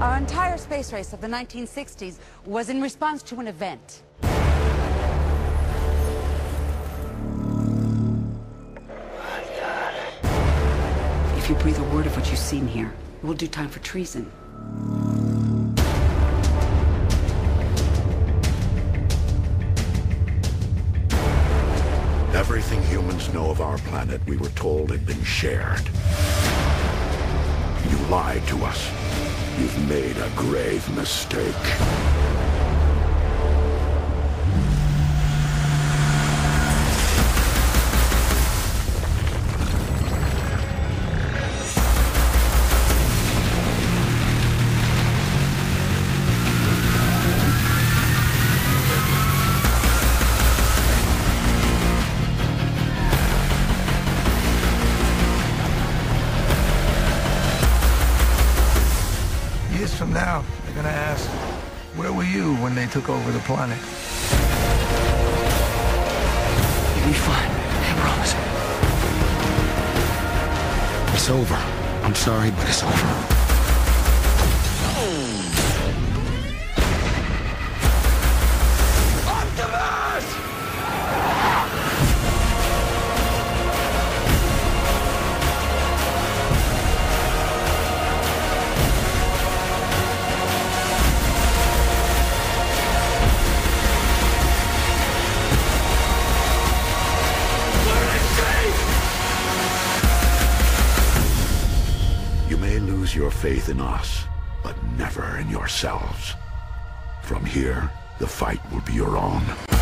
Our entire space race of the 1960s was in response to an event. If you breathe a word of what you've seen here, we'll do time for treason. Everything humans know of our planet we were told had been shared. You lied to us. You've made a grave mistake. Years from now, they're gonna ask, where were you when they took over the planet? You'll be fine. I promise. It's over. I'm sorry, but it's over. You lose your faith in us, but never in yourselves. From here, the fight will be your own.